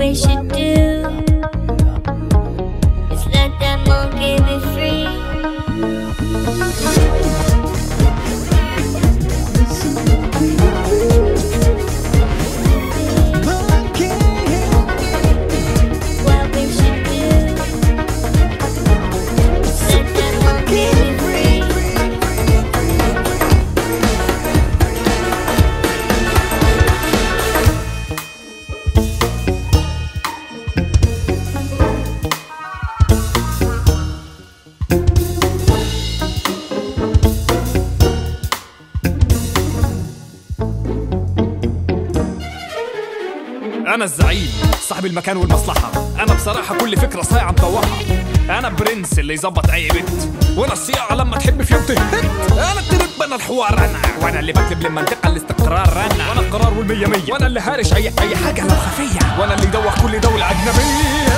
we should do. أنا الزعيم صاحب المكان والمصلحة. أنا بصراحة كل فكرة صايعة مطوعها أنا برنس اللي يظبط أي بنت وأنا الصياعه لما تحب في يوم تهت. أنا الترب أنا الحوار أنا. وأنا اللي بكتب للمنطقه الاستقرار أنا. وأنا القرار والمية مية. وأنا اللي هارش اي أي حاجة لو خفية. وأنا اللي يدوخ كل دولة أجنبية.